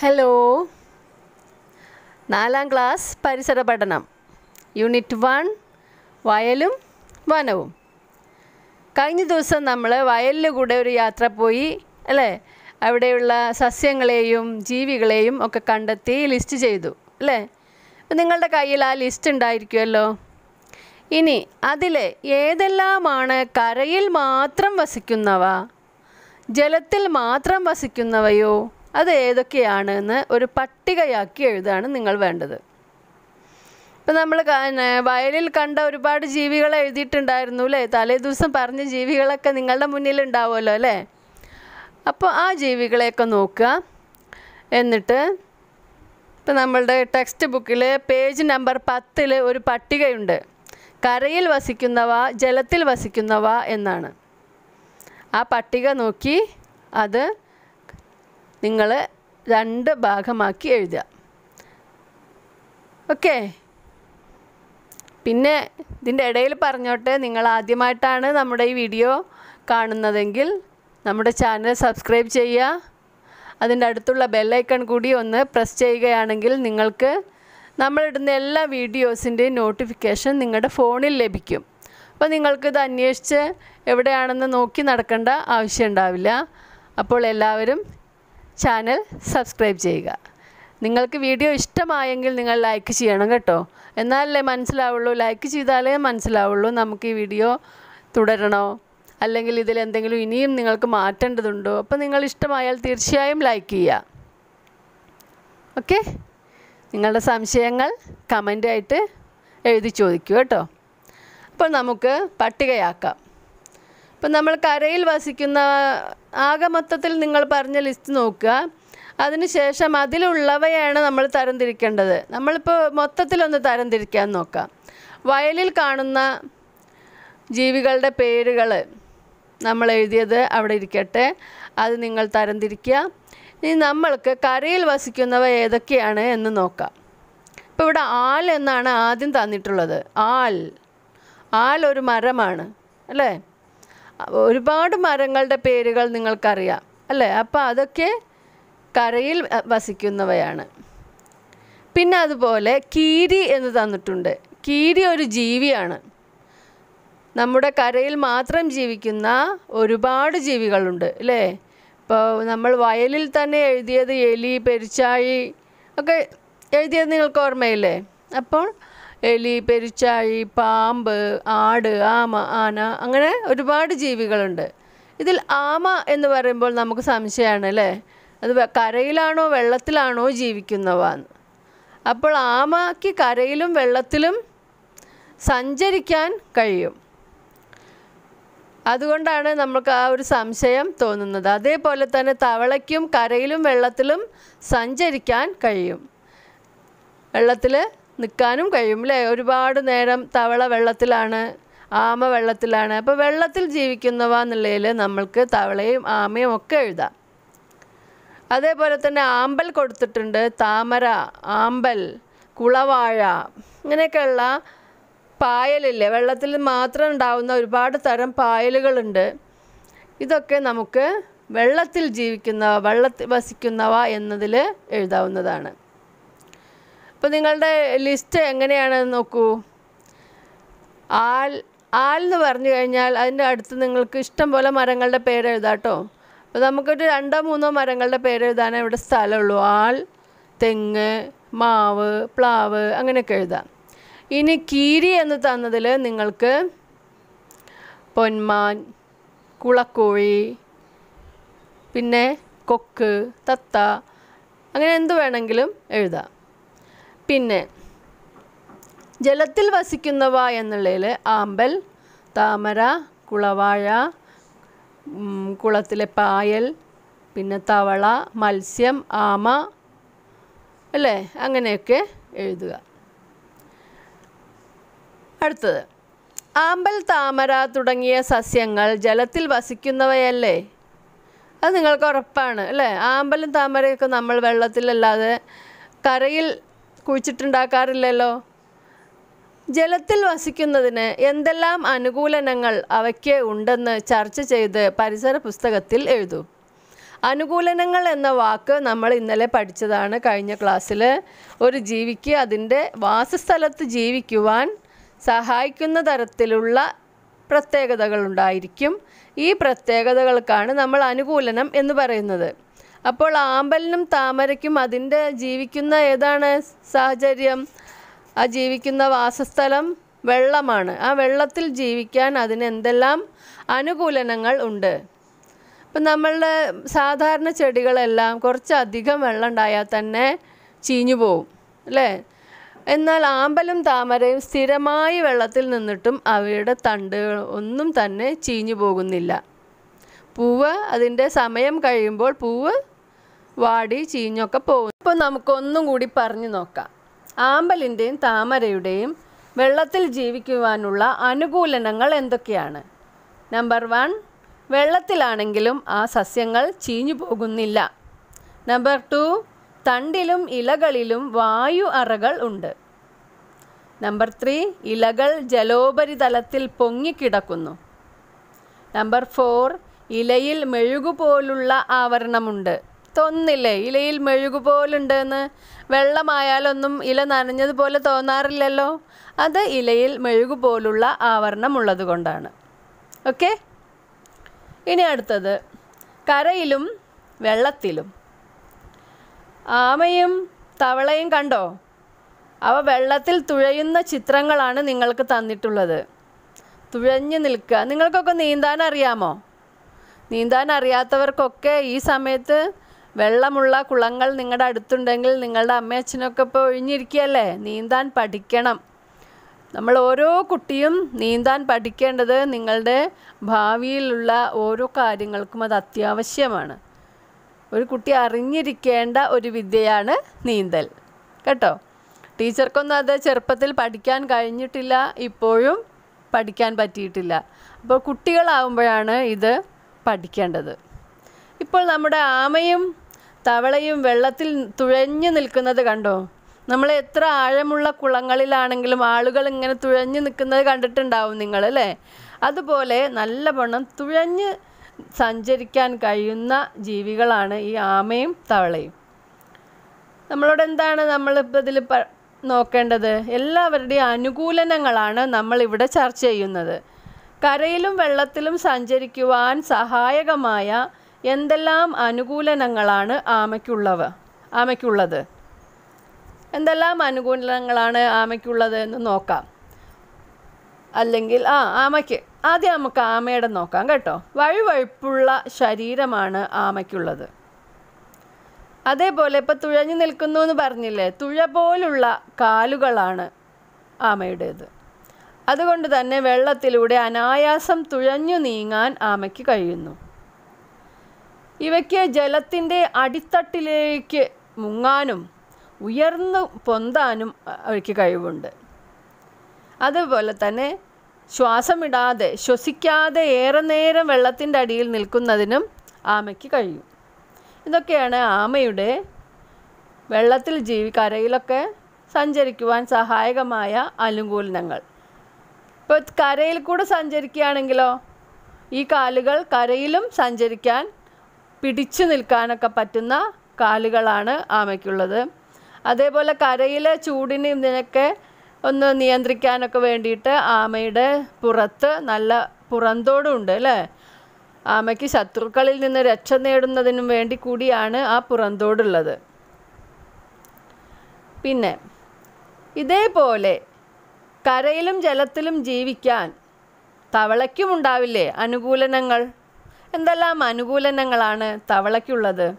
Hello നാലാം class പരിസര പഠനം. യൂണിറ്റ് വൺ വയലും വനവും. കഴിഞ്ഞ ദിവസം നമ്മൾ വയലിൽ കൂടെ ഒരു യാത്ര പോയി അല്ലേ? അവിടെയുള്ള സസ്യങ്ങളെയും ജീവികളെയും ഒക്കെ കണ്ടെത്തി ലിസ്റ്റ് ചെയ്തു അല്ലേ? നിങ്ങളുടെ കയ്യിൽ ആ ലിസ്റ്റ് ഉണ്ടായിരിക്കുമല്ലോ. ഇനി അതിൽ ഏതെല്ലാമാണ് കരയിൽ മാത്രം വസിക്കുന്നവ? ജലത്തിൽ മാത്രം വസിക്കുന്നവയോ? അത് ഏതൊക്കെയാണെന്ന് ഒരു പട്ടികയാക്കി എഴുതാണ് നിങ്ങൾ വേണ്ടത്. ഇപ്പം നമ്മൾ വയലിൽ കണ്ട ഒരുപാട് ജീവികളെ എഴുതിയിട്ടുണ്ടായിരുന്നു അല്ലേ? തലേ ദിവസം പറഞ്ഞ ജീവികളൊക്കെ നിങ്ങളുടെ മുന്നിൽ ഉണ്ടാവുമല്ലോ അല്ലേ? അപ്പോൾ ആ ജീവികളെയൊക്കെ നോക്കുക. എന്നിട്ട് ഇപ്പം നമ്മളുടെ ടെക്സ്റ്റ് ബുക്കിൽ പേജ് നമ്പർ പത്തിൽ ഒരു പട്ടികയുണ്ട്. കരയിൽ വസിക്കുന്നവ ജലത്തിൽ വസിക്കുന്നവ എന്നാണ്. ആ പട്ടിക നോക്കി അത് നിങ്ങൾ രണ്ട് ഭാഗമാക്കി എഴുതുക. ഓക്കെ? പിന്നെ ഇതിന്റെ ഇടയിൽ പറഞ്ഞോട്ടെ നിങ്ങൾ ആദ്യമായിട്ടാണ് നമ്മുടെ ഈ വീഡിയോ കാണുന്നതെങ്കിൽ നമ്മുടെ ചാനൽ സബ്സ്ക്രൈബ് ചെയ്യുക. അതിന്റെ അടുത്തുള്ള ബെല്ലൈക്കൺ കൂടി ഒന്ന് പ്രസ് ചെയ്യുകയാണെങ്കിൽ നിങ്ങൾക്ക് നമ്മളിടുന്ന എല്ലാ വീഡിയോസിന്റെയും നോട്ടിഫിക്കേഷൻ നിങ്ങളുടെ ഫോണിൽ ലഭിക്കും. അപ്പോൾ നിങ്ങൾക്കിത് അന്വേഷിച്ച് എവിടെയാണെന്ന് നോക്കി നടക്കേണ്ട ആവശ്യം ഉണ്ടാവില്ല. അപ്പോൾ എല്ലാവരും ചാനൽ സബ്സ്ക്രൈബ് ചെയ്യുക. നിങ്ങൾക്ക് വീഡിയോ ഇഷ്ടമായെങ്കിൽ നിങ്ങൾ ലൈക്ക് ചെയ്യണം കേട്ടോ. എന്നാലല്ലേ മനസ്സിലാവുള്ളൂ. ലൈക്ക് ചെയ്താലേ മനസ്സിലാവുള്ളൂ നമുക്ക് ഈ വീഡിയോ തുടരണോ? അല്ലെങ്കിൽ ഇതിൽ എന്തെങ്കിലും ഇനിയും നിങ്ങൾക്ക് മാറ്റേണ്ടതുണ്ടോ? അപ്പോൾ നിങ്ങൾ ഇഷ്ടമായാൽ തീർച്ചയായും ലൈക്ക് ചെയ്യുക. ഓക്കെ നിങ്ങളുടെ സംശയങ്ങൾ കമന്റായിട്ട് എഴുതി ചോദിക്കൂ കേട്ടോ. അപ്പോൾ നമുക്ക് പട്ടികയാക്കാം. ഇപ്പം നമ്മൾ കരയിൽ വസിക്കുന്ന ആകെ മൊത്തത്തിൽ നിങ്ങൾ പറഞ്ഞ ലിസ്റ്റ് നോക്കുക. അതിനുശേഷം അതിലുള്ളവയാണ് നമ്മൾ തരംതിരിക്കേണ്ടത്. നമ്മളിപ്പോൾ മൊത്തത്തിലൊന്ന് തരംതിരിക്കാൻ നോക്കാം. വയലിൽ കാണുന്ന ജീവികളുടെ പേരുകൾ നമ്മൾ എഴുതിയത് അവിടെ ഇരിക്കട്ടെ. അത് നിങ്ങൾ തരംതിരിക്കുക. ഇനി നമ്മൾക്ക് കരയിൽ വസിക്കുന്നവ ഏതൊക്കെയാണ് എന്ന് നോക്കാം. ഇപ്പോൾ ഇവിടെ ആൽ എന്നാണ് ആദ്യം തന്നിട്ടുള്ളത്. ആൽ. ആൽ ഒരു മരമാണ്. അല്ലേ? ഒരുപാട് മരങ്ങളുടെ പേരുകൾ നിങ്ങൾക്കറിയാം അല്ലേ? അപ്പോൾ അതൊക്കെ കരയിൽ വസിക്കുന്നവയാണ്. പിന്നെ അതുപോലെ കീരി എന്ന് തന്നിട്ടുണ്ട്. കീരി ഒരു ജീവിയാണ്. നമ്മുടെ കരയിൽ മാത്രം ജീവിക്കുന്ന ഒരുപാട് ജീവികളുണ്ട് അല്ലേ? ഇപ്പോൾ നമ്മൾ വയലിൽ തന്നെ എഴുതിയത് എലി പെരിച്ചാഴി ഒക്കെ എഴുതിയത് നിങ്ങൾക്ക് ഓർമ്മയില്ലേ? അപ്പോൾ എലി പെരിച്ചാഴി പാമ്പ് ആട് ആമ ആന അങ്ങനെ ഒരുപാട് ജീവികളുണ്ട്. ഇതിൽ ആമ എന്ന് പറയുമ്പോൾ നമുക്ക് സംശയമാണ് അല്ലേ? അത് കരയിലാണോ വെള്ളത്തിലാണോ ജീവിക്കുന്നവ? അപ്പോൾ ആമയ്ക്ക് കരയിലും വെള്ളത്തിലും സഞ്ചരിക്കാൻ കഴിയും. അതുകൊണ്ടാണ് നമുക്ക് ആ ഒരു സംശയം തോന്നുന്നത്. അതേപോലെ തന്നെ തവളയ്ക്കും കരയിലും വെള്ളത്തിലും സഞ്ചരിക്കാൻ കഴിയും. വെള്ളത്തിൽ നിൽക്കാനും കഴിയും അല്ലേ ഒരുപാട് നേരം തവള വെള്ളത്തിലാണ് ആമ വെള്ളത്തിലാണ്. അപ്പോൾ വെള്ളത്തിൽ ജീവിക്കുന്നവ എന്നുള്ളതിൽ നമ്മൾക്ക് തവളയും ആമയും ഒക്കെ എഴുതാം. അതേപോലെ തന്നെ ആമ്പൽ കൊടുത്തിട്ടുണ്ട് താമര ആമ്പൽ കുളവാഴ ഇങ്ങനെയൊക്കെയുള്ള പായലില്ലേ? വെള്ളത്തിൽ മാത്രം ഉണ്ടാവുന്ന ഒരുപാട് തരം പായലുകളുണ്ട്. ഇതൊക്കെ നമുക്ക് വെള്ളത്തിൽ ജീവിക്കുന്നവ വെള്ളത്തിൽ വസിക്കുന്നവ എന്നതിൽ എഴുതാവുന്നതാണ്. അപ്പോൾ നിങ്ങളുടെ ലിസ്റ്റ് എങ്ങനെയാണെന്ന് നോക്കൂ. ആൽ ആൽ എന്ന് പറഞ്ഞു കഴിഞ്ഞാൽ അതിന്റെ അടുത്ത് നിങ്ങൾക്ക് ഇഷ്ടം പോലെ മരങ്ങളുടെ പേര് എഴുതാട്ടോ അപ്പോൾ നമുക്കൊരു രണ്ടോ മൂന്നോ മരങ്ങളുടെ പേര് എഴുതാനേ ഇവിടെ സ്ഥലമുള്ളൂ. ആൾ തെങ്ങ് മാവ് പ്ലാവ് അങ്ങനെയൊക്കെ എഴുതാം. ഇനി കീരി എന്ന് തന്നതിൽ നിങ്ങൾക്ക് പൊന്മാൻ കുളക്കോഴി പിന്നെ കൊക്ക് തത്ത അങ്ങനെ എന്ത് വേണമെങ്കിലും എഴുതാം. പിന്നെ ജലത്തിൽ വസിക്കുന്നവ എന്നുള്ളതിൽ ആമ്പൽ താമര കുളവാഴ കുളത്തിലെ പായൽ പിന്നെ തവള മത്സ്യം ആമ അല്ലേ? അങ്ങനെയൊക്കെ എഴുതുക. അടുത്തത്. ആമ്പൽ താമര തുടങ്ങിയ സസ്യങ്ങൾ ജലത്തിൽ വസിക്കുന്നവയല്ലേ? അത് നിങ്ങൾക്ക് ഉറപ്പാണ് അല്ലേ? ആമ്പലും താമരയൊക്കെ നമ്മൾ വെള്ളത്തിലല്ലാതെ കരയിൽ കുഴിച്ചിട്ടുണ്ടാക്കാറില്ലല്ലോ. ജലത്തിൽ വസിക്കുന്നതിന് എന്തെല്ലാം അനുകൂലനങ്ങൾ അവയ്ക്ക് ഉണ്ടെന്ന് ചർച്ച ചെയ്ത് പരിസര പുസ്തകത്തിൽ എഴുതൂ. അനുകൂലനങ്ങൾ എന്ന വാക്ക് നമ്മൾ ഇന്നലെ പഠിച്ചതാണ് കഴിഞ്ഞ ക്ലാസ്സിൽ. ഒരു ജീവിക്ക് അതിന്റെ വാസസ്ഥലത്ത് ജീവിക്കുവാൻ സഹായിക്കുന്ന തരത്തിലുള്ള പ്രത്യേകതകളുണ്ടായിരിക്കും ഈ പ്രത്യേകതകൾക്കാണ് നമ്മൾ അനുകൂലനം എന്ന് പറയുന്നത്. അപ്പോൾ ആമ്പലിനും താമരയ്ക്കും അതിന്റെ ജീവിക്കുന്ന ഏതാണ് സാഹചര്യം? ആ ജീവിക്കുന്ന വാസസ്ഥലം വെള്ളമാണ്. ആ വെള്ളത്തിൽ ജീവിക്കാൻ അതിന് എന്തെല്ലാം അനുകൂലനങ്ങൾ ഉണ്ട്? ഇപ്പം നമ്മളുടെ സാധാരണ ചെടികളെല്ലാം കുറച്ചധികം വെള്ളം ഉണ്ടായാൽ തന്നെ ചീഞ്ഞു പോവും അല്ലേ? എന്നാൽ ആമ്പലും താമരയും സ്ഥിരമായി വെള്ളത്തിൽ നിന്നിട്ടും അവയുടെ തണ്ടുകൾ ഒന്നും തന്നെ ചീഞ്ഞു പോകുന്നില്ല. പൂവ് അതിന്റെ സമയം കഴിയുമ്പോൾ പൂവ് വാടി ചീഞ്ഞൊക്കെ പോകും ഇപ്പോൾ നമുക്കൊന്നും കൂടി പറഞ്ഞു നോക്കാം. ആമ്പലിന്റെയും താമരയുടെയും വെള്ളത്തിൽ ജീവിക്കുവാനുള്ള അനുകൂലനങ്ങൾ എന്തൊക്കെയാണ്? നമ്പർ വൺ വെള്ളത്തിലാണെങ്കിലും ആ സസ്യങ്ങൾ ചീഞ്ഞു പോകുന്നില്ല. നമ്പർ ടു തണ്ടിലും ഇലകളിലും വായു അറകൾ ഉണ്ട്. നമ്പർ ത്രീ ഇലകൾ ജലോപരിതലത്തിൽ പൊങ്ങിക്കിടക്കുന്നു. നമ്പർ ഫോർ ഇലയിൽ മെഴുകുപോലുള്ള ആവരണമുണ്ട്. തോന്നുന്നില്ലേ ഇലയിൽ മെഴുകുപോലുണ്ട് എന്ന് വെള്ളമായാലൊന്നും ഇല നനഞ്ഞതുപോലെ തോന്നാറില്ലല്ലോ. അത് ഇലയിൽ മെഴുകുപോലുള്ള ആവരണം ഉള്ളത് കൊണ്ടാണ് ഓക്കെ? ഇനി അടുത്തത്. കരയിലും വെള്ളത്തിലും. ആമയും തവളയും കണ്ടോ? അവ വെള്ളത്തിൽ തുഴയുന്ന ചിത്രങ്ങളാണ് നിങ്ങൾക്ക് തന്നിട്ടുള്ളത്. തുഴഞ്ഞു നിൽക്കുക. നിങ്ങൾക്കൊക്കെ നീന്താൻ അറിയാമോ നീന്താൻ അറിയാത്തവർക്കൊക്കെ ഈ സമയത്ത് വെള്ളമുള്ള കുളങ്ങൾ നിങ്ങളുടെ അടുത്തുണ്ടെങ്കിൽ നിങ്ങളുടെ അമ്മയച്ഛനൊക്കെ ഇപ്പോൾ ഒഴിഞ്ഞിരിക്കുകയല്ലേ നീന്താൻ പഠിക്കണം. നമ്മൾ ഓരോ കുട്ടിയും നീന്താൻ പഠിക്കേണ്ടത് നിങ്ങളുടെ ഭാവിയിലുള്ള ഓരോ കാര്യങ്ങൾക്കും അത് അത്യാവശ്യമാണ്. ഒരു കുട്ടി അറിഞ്ഞിരിക്കേണ്ട ഒരു വിദ്യയാണ് നീന്തൽ. കേട്ടോ? ടീച്ചർക്കൊന്നും അത് ചെറുപ്പത്തിൽ പഠിക്കാൻ കഴിഞ്ഞിട്ടില്ല ഇപ്പോഴും പഠിക്കാൻ പറ്റിയിട്ടില്ല. അപ്പോൾ കുട്ടികളാവുമ്പോഴാണ് ഇത് പഠിക്കേണ്ടത്. ഇപ്പോൾ നമ്മുടെ ആമയും തവളയും വെള്ളത്തിൽ തുഴഞ്ഞു നിൽക്കുന്നത് കണ്ടോ? നമ്മൾ എത്ര ആഴമുള്ള കുളങ്ങളിലാണെങ്കിലും ആളുകൾ ഇങ്ങനെ തുഴഞ്ഞു നിൽക്കുന്നത് കണ്ടിട്ടുണ്ടാവും നിങ്ങൾ അല്ലേ? അതുപോലെ നല്ല നല്ലവണ്ണം തുഴഞ്ഞ് സഞ്ചരിക്കാൻ കഴിയുന്ന ജീവികളാണ് ഈ ആമയും തവളയും. നമ്മളോട് എന്താണ് നമ്മളിപ്പോൾ ഇതിൽ നോക്കേണ്ടത്? എല്ലാവരുടെയും അനുകൂലനങ്ങളാണ് നമ്മളിവിടെ ചർച്ച ചെയ്യുന്നത്. കരയിലും വെള്ളത്തിലും സഞ്ചരിക്കുവാൻ സഹായകമായ എന്തെല്ലാം അനുകൂലനങ്ങളാണ് ആമയ്ക്കുള്ളവ ആമയ്ക്കുള്ളത്? എന്തെല്ലാം അനുകൂലനങ്ങളാണ് ആമയ്ക്കുള്ളത് എന്ന് നോക്കാം. അല്ലെങ്കിൽ ആ ആമയ്ക്ക് ആദ്യം നമുക്ക് ആമയുടെ നോക്കാം കേട്ടോ. വഴുവഴുപ്പുള്ള ശരീരമാണ് ആമയ്ക്കുള്ളത്. അതേപോലെ ഇപ്പം തുഴഞ്ഞു നിൽക്കുന്നു എന്ന് പറഞ്ഞില്ലേ? തുഴ പോലുള്ള കാലുകളാണ് ആമയുടേത്. അതുകൊണ്ട് തന്നെ വെള്ളത്തിലൂടെ അനായാസം തുഴഞ്ഞു നീങ്ങാൻ ആമയ്ക്ക് കഴിയുന്നു. ഇവയ്ക്ക് ജലത്തിന്റെ അടിത്തട്ടിലേക്ക് മുങ്ങാനും ഉയർന്നു പൊന്താനും അവയ്ക്ക് കഴിവുണ്ട്. അതുപോലെ തന്നെ ശ്വാസമിടാതെ ശ്വസിക്കാതെ ഏറെ നേരം വെള്ളത്തിന്റെ അടിയിൽ നിൽക്കുന്നതിനും ആമയ്ക്ക് കഴിയും. ഇതൊക്കെയാണ് ആമയുടെ വെള്ളത്തിൽ ജീവി കരയിലൊക്കെ സഞ്ചരിക്കുവാൻ സഹായകമായ അനുകൂലനങ്ങൾ ഇപ്പോൾ കരയിൽ കൂടെ സഞ്ചരിക്കുകയാണെങ്കിലോ? ഈ കാലുകൾ കരയിലും സഞ്ചരിക്കാൻ പിടിച്ചു നിൽക്കാനൊക്കെ പറ്റുന്ന കാലുകളാണ് ആമയ്ക്കുള്ളത്. അതേപോലെ കരയിലെ ചൂടിനെ ഇതിനൊക്കെ ഒന്ന് നിയന്ത്രിക്കാനൊക്കെ വേണ്ടിയിട്ട് ആമയുടെ പുറത്ത് നല്ല പുറന്തോടുണ്ട് അല്ലേ? ആമയ്ക്ക് ശത്രുക്കളിൽ നിന്ന് രക്ഷ നേടുന്നതിനും വേണ്ടി കൂടിയാണ് ആ പുറന്തോടുള്ളത്. പിന്നെ ഇതേപോലെ കരയിലും ജലത്തിലും ജീവിക്കാൻ തവളയ്ക്കും ഉണ്ടാവില്ലേ അനുകൂലനങ്ങൾ? എന്തെല്ലാം അനുകൂലനങ്ങളാണ് തവളയ്ക്കുള്ളത്?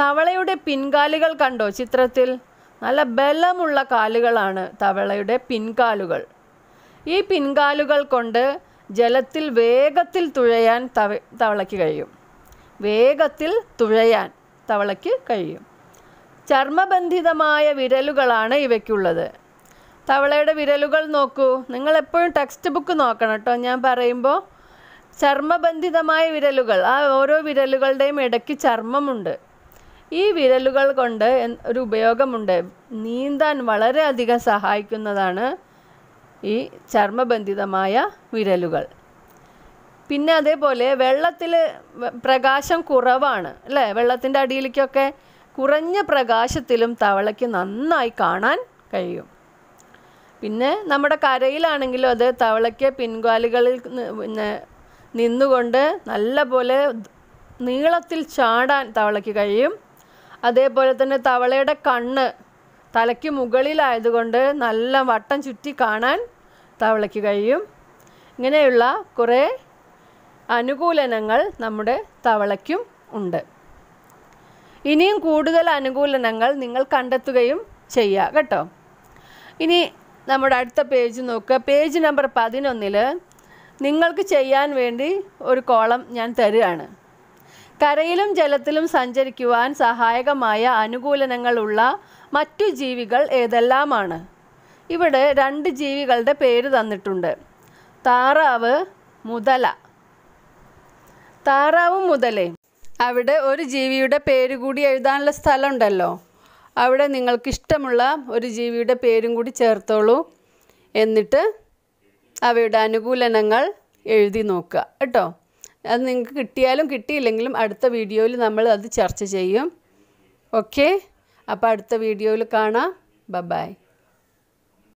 തവളയുടെ പിൻകാലുകൾ കണ്ടോ ചിത്രത്തിൽ? നല്ല ബലമുള്ള കാലുകളാണ് തവളയുടെ പിൻകാലുകൾ. ഈ പിൻകാലുകൾ കൊണ്ട് ജലത്തിൽ വേഗത്തിൽ തുഴയാൻ തവ തവളയ്ക്ക് കഴിയും. വേഗത്തിൽ തുഴയാൻ തവളയ്ക്ക് കഴിയും. ചർമ്മബന്ധിതമായ വിരലുകളാണ് ഇവയ്ക്കുള്ളത്. തവളയുടെ വിരലുകൾ നോക്കൂ. നിങ്ങൾ എപ്പോഴും ടെക്സ്റ്റ് ബുക്ക് നോക്കണം കേട്ടോ ഞാൻ പറയുമ്പോൾ ചർമ്മബന്ധിതമായ വിരലുകൾ ആ ഓരോ വിരലുകളുടെയും ഇടയ്ക്ക് ചർമ്മമുണ്ട്. ഈ വിരലുകൾ കൊണ്ട് ഒരു ഉപയോഗമുണ്ട്. നീന്താൻ വളരെയധികം സഹായിക്കുന്നതാണ് ഈ ചർമ്മബന്ധിതമായ വിരലുകൾ. പിന്നെ അതേപോലെ വെള്ളത്തിൽ പ്രകാശം കുറവാണ് അല്ലേ? വെള്ളത്തിന്റെ അടിയിലേക്കൊക്കെ കുറഞ്ഞ പ്രകാശത്തിലും തവളയ്ക്ക് നന്നായി കാണാൻ കഴിയും. പിന്നെ നമ്മുടെ കരയിലാണെങ്കിലും അത് തവളയ്ക്ക് പിൻകാലുകളിൽ പിന്നെ നിന്നുകൊണ്ട് നല്ല പോലെ നീളത്തിൽ ചാടാൻ തവളയ്ക്ക് കഴിയും. അതേപോലെ തന്നെ തവളയുടെ കണ്ണ് തലയ്ക്ക് മുകളിലായതുകൊണ്ട് നല്ല വട്ടം ചുറ്റി കാണാൻ തവളയ്ക്ക് കഴിയും. ഇങ്ങനെയുള്ള കുറേ അനുകൂലനങ്ങൾ നമ്മുടെ തവളയ്ക്കും ഉണ്ട്. ഇനിയും കൂടുതൽ അനുകൂലനങ്ങൾ നിങ്ങൾ കണ്ടെത്തുകയും ചെയ്യുക കേട്ടോ. ഇനി നമ്മുടെ അടുത്ത പേജ് നോക്കുക പേജ് നമ്പർ പതിനൊന്നിൽ നിങ്ങൾക്ക് ചെയ്യാൻ വേണ്ടി ഒരു കോളം ഞാൻ തരുകയാണ്. കരയിലും ജലത്തിലും സഞ്ചരിക്കുവാൻ സഹായകമായ അനുകൂലനങ്ങളുള്ള മറ്റു ജീവികൾ ഏതെല്ലാമാണ്? ഇവിടെ രണ്ട് ജീവികളുടെ പേര് തന്നിട്ടുണ്ട്. താറാവ് മുതല. താറാവും മുതലേ. അവിടെ ഒരു ജീവിയുടെ പേര് കൂടി എഴുതാനുള്ള സ്ഥലമുണ്ടല്ലോ. അവിടെ നിങ്ങൾക്കിഷ്ടമുള്ള ഒരു ജീവിയുടെ പേരും കൂടി ചേർത്തോളൂ. എന്നിട്ട് അവയുടെ അനുകൂലനങ്ങൾ എഴുതി നോക്കുക. കേട്ടോ? അത് നിങ്ങൾക്ക് കിട്ടിയാലും കിട്ടിയില്ലെങ്കിലും അടുത്ത വീഡിയോയിൽ നമ്മൾ അത് ചർച്ച ചെയ്യും. ഓക്കെ? അപ്പോൾ അടുത്ത വീഡിയോയിൽ കാണാം. ബ ബായ്